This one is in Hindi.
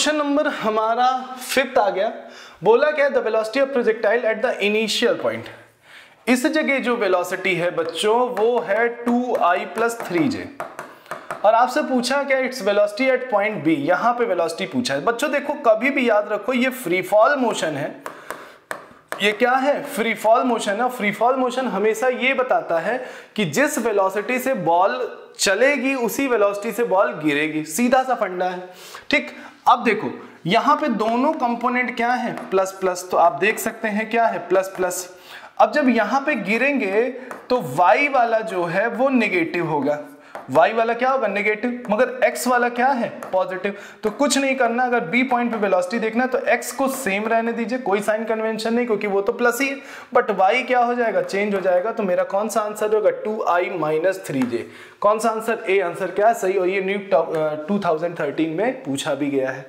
क्वेश्चन नंबर हमारा फिफ्थ आ गया। बोला क्या the velocity of projectile at the initial point इस जगह जो वेलोसिटी है बच्चों, वो है two I plus three J और आपसे पूछा क्या its velocity at point B यहाँ पे वेलोसिटी पूछा है। बच्चों, देखो, कभी भी याद रखो, ये फ्री फॉल मोशन है। ये क्या है? फ्री फॉल मोशन है। फ्री फॉल मोशन हमेशा ये बताता है कि जिस वेलोसिटी से बॉल चलेगी, उसी वेलोसिटी से बॉल गिरेगी। सीधा सा फंडा है। ठीक? अब देखो, यहाँ पे दोनों कंपोनेंट क्या है? प्लस प्लस तो आप देख सकते हैं क्या है? प्लस प्लस अब जब यहाँ पे गिरेंगे तो y वाला जो है, वो निगेटिव होगा। Y वाला क्या होगा? नेगेटिव मगर एक्स वाला क्या है? पॉजिटिव तो कुछ नहीं करना। अगर बी पॉइंट पे वेलोसिटी देखना है तो एक्स को सेम रहने दीजिए। कोई साइन कन्वेंशन नहीं, क्योंकि वो तो प्लस ही है। बट वाई क्या हो जाएगा? चेंज हो जाएगा। तो मेरा कौन सा आंसर होगा? Two I minus three J कौन सा आंसर ए आंसर क्या है? सही। और ये न्यू टू थाउज़ेंड थर्टीन में पूछा भी गया है।